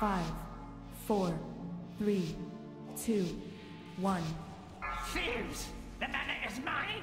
Five, four, three, two, one. Thieves! The manor is mine!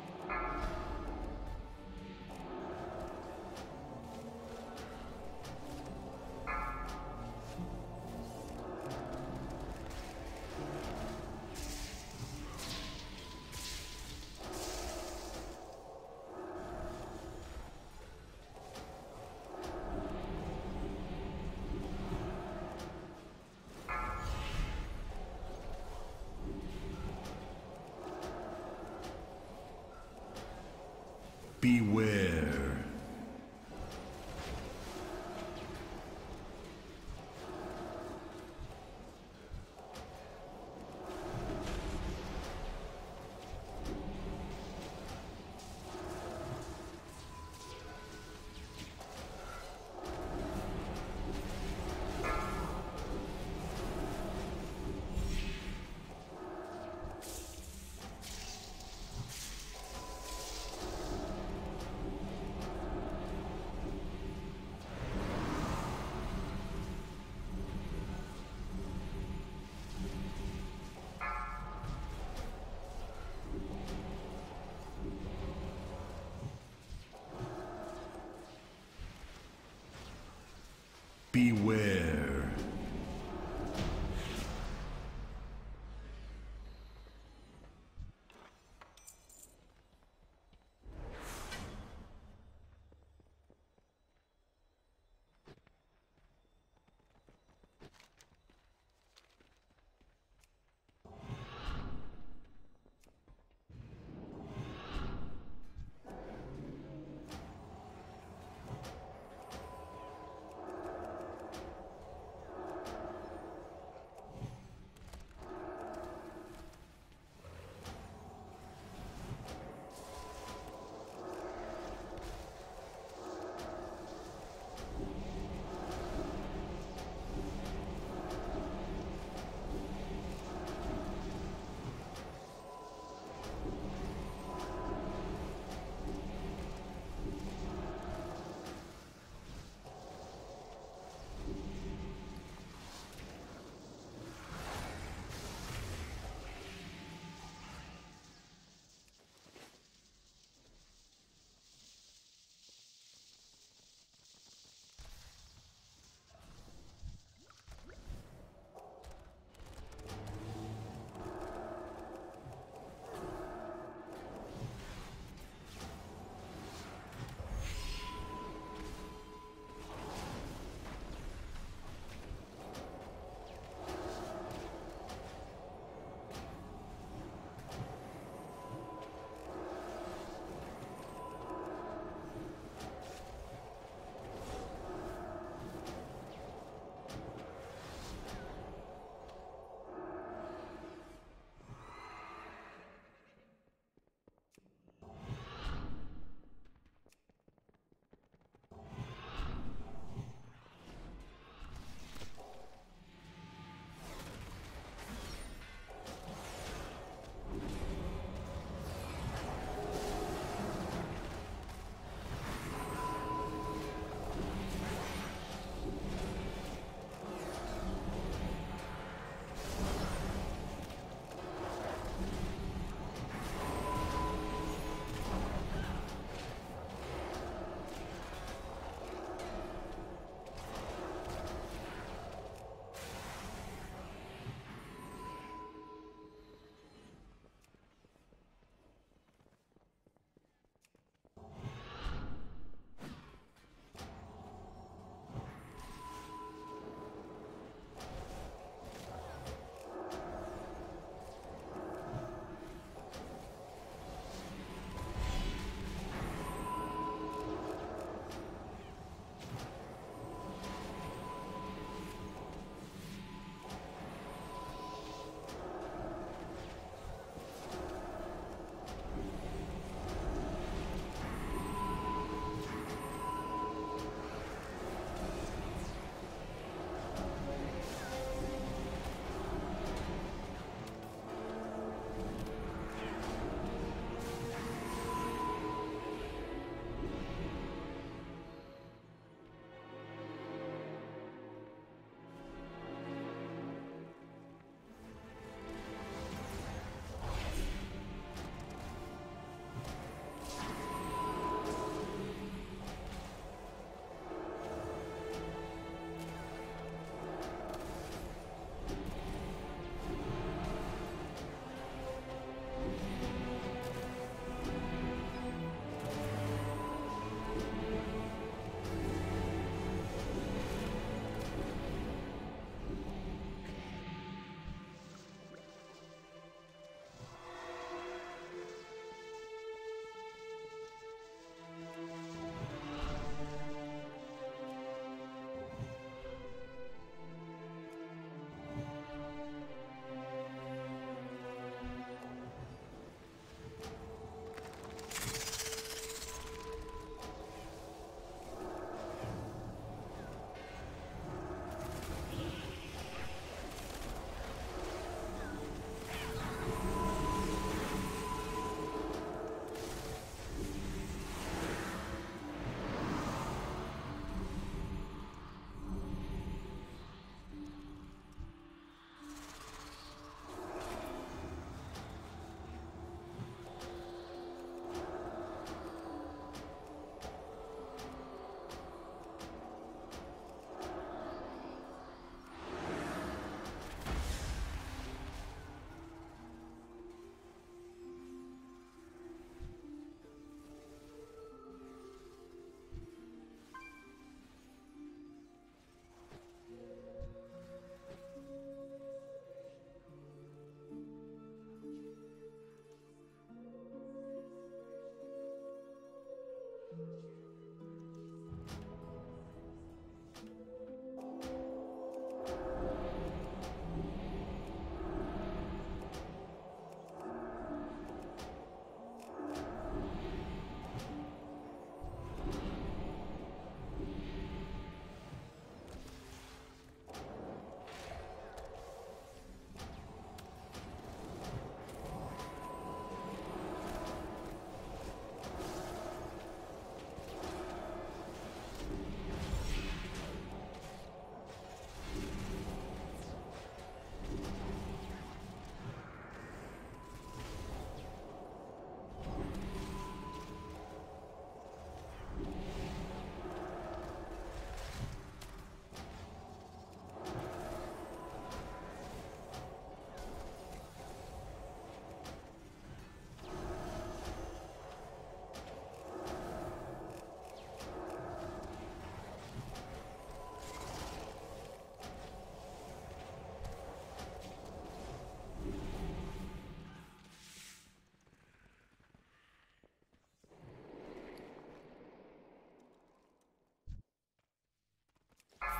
Beware.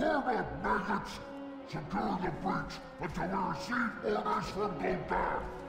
Forward, maggots! Secure the breach until we receive orders from Gul'dan!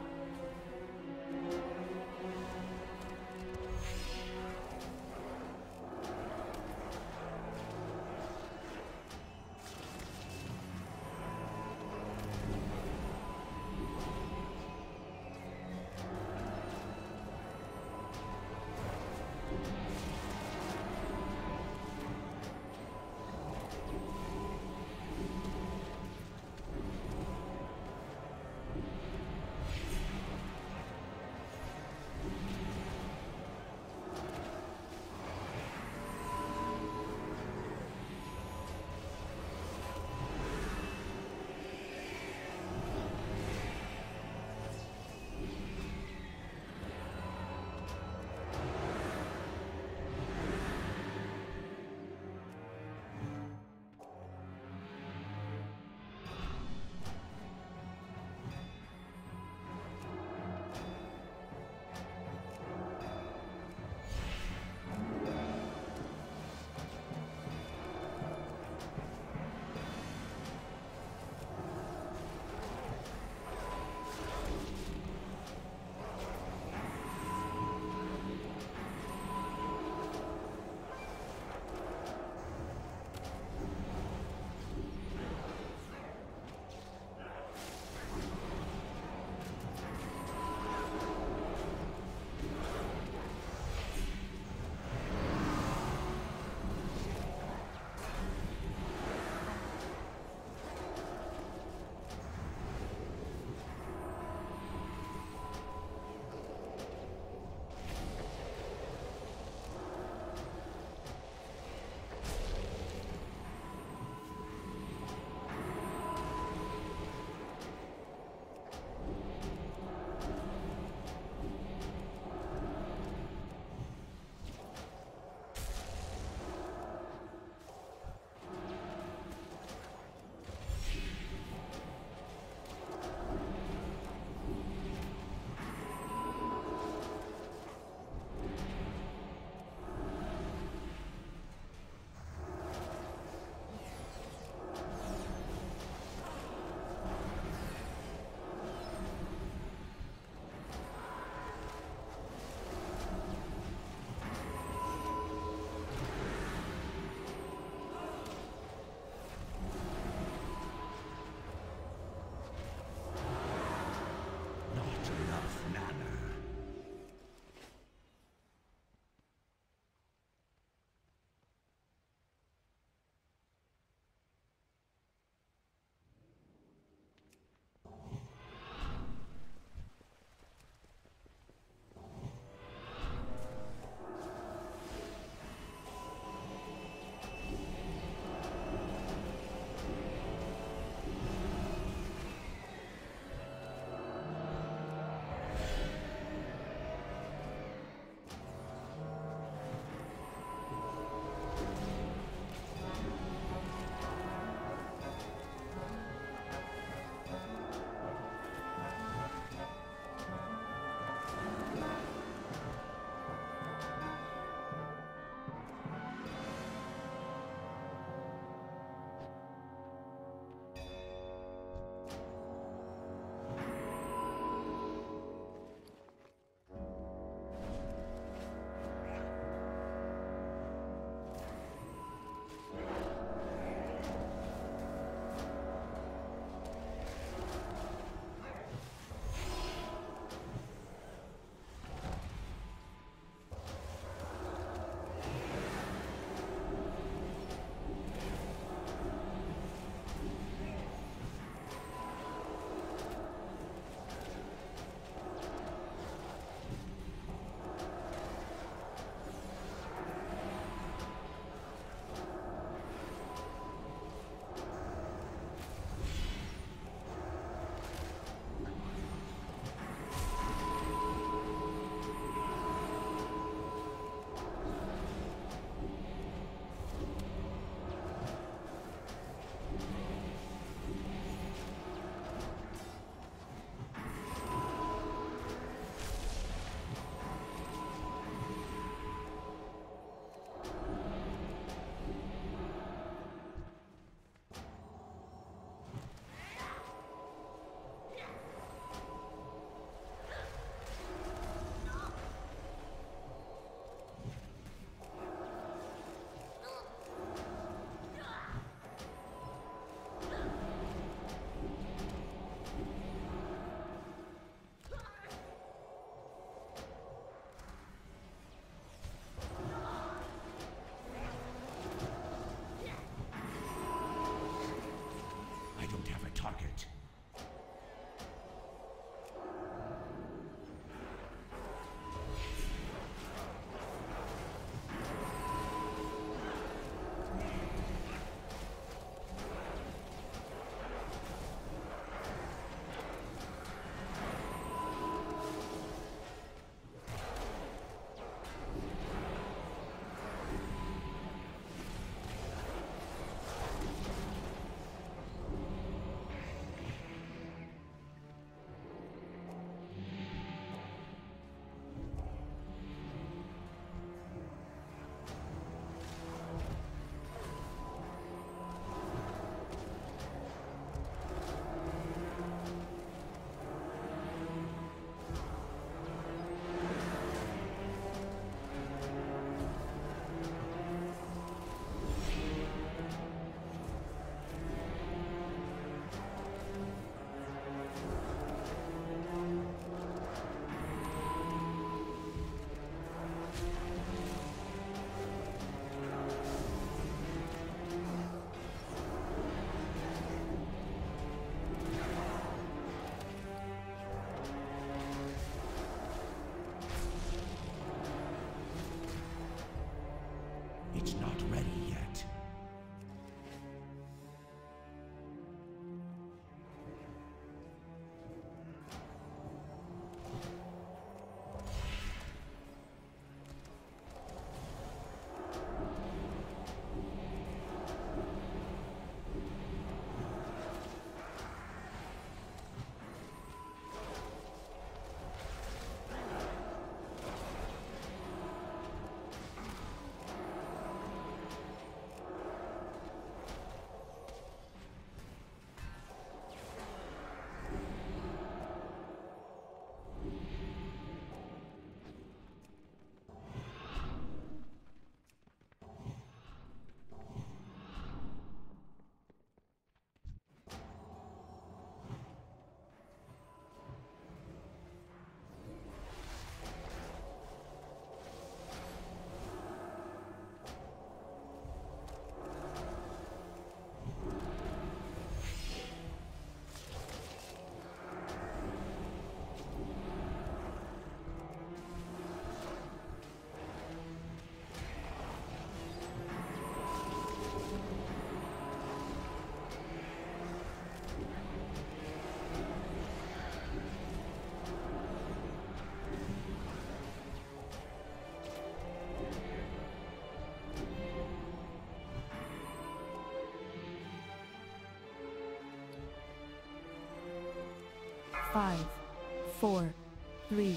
Five, four, three,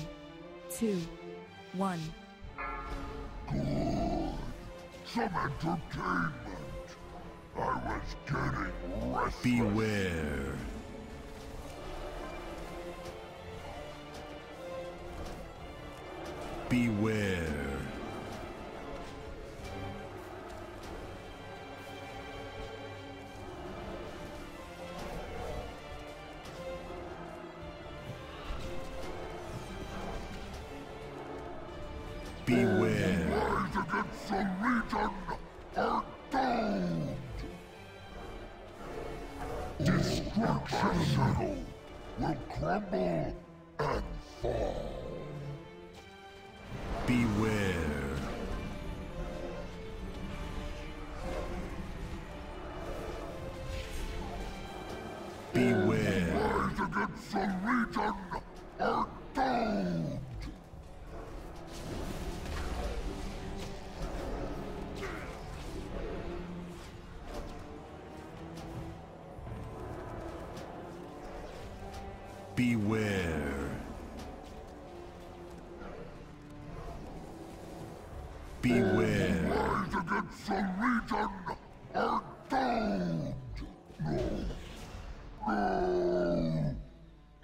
two, one. Good. Some entertainment. I was getting restless. Beware. Beware. Beware. Will crumble Beware. Beware. Rise against the are doomed. No. No.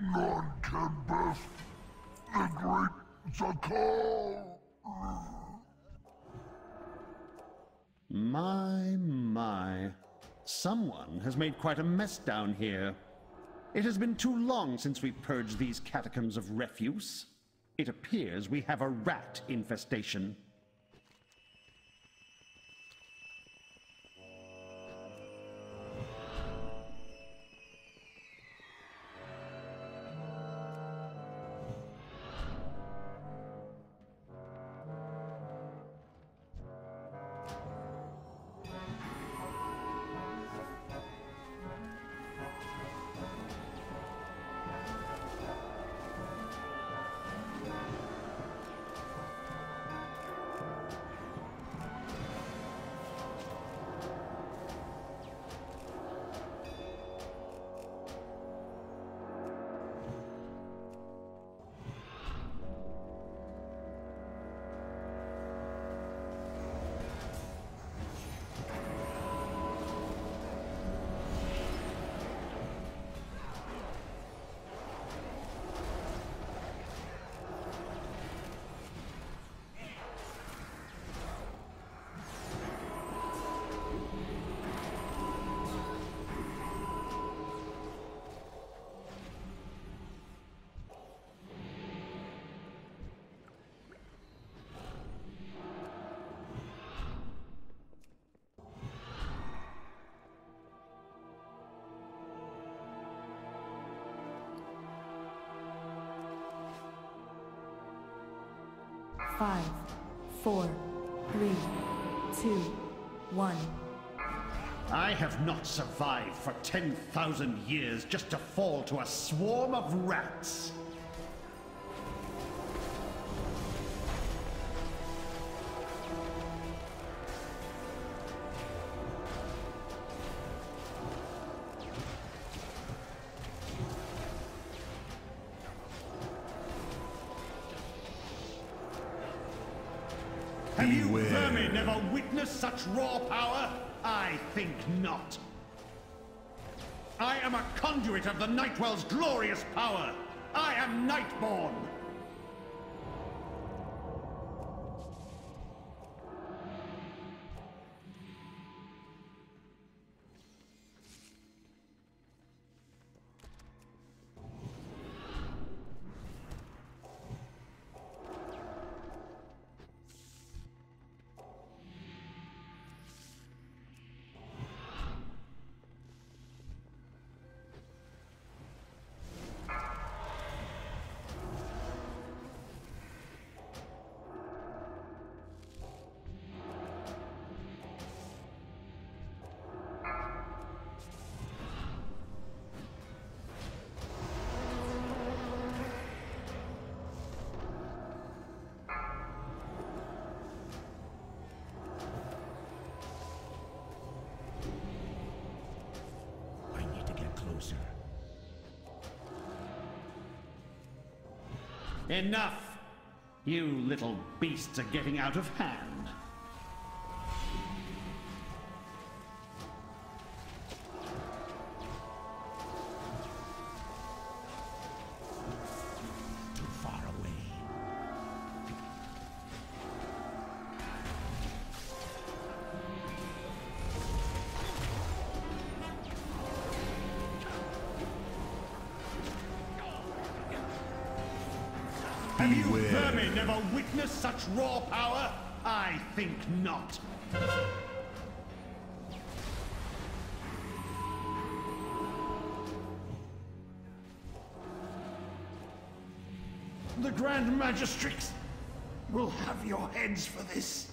None can best the great Xakal. My, my. Someone has made quite a mess down here. It has been too long since we purged these catacombs of refuse. It appears we have a rat infestation. Five, four, three, two, one. I have not survived for 10,000 years just to fall to a swarm of rats. Have you vermin ever witnessed such raw power? I think not. I am a conduit of the Nightwell's glorious power. I am Nightborn. Enough! You little beasts are getting out of hand. Have you vermin never witnessed such raw power? I think not. The Grand Magistrix will have your heads for this.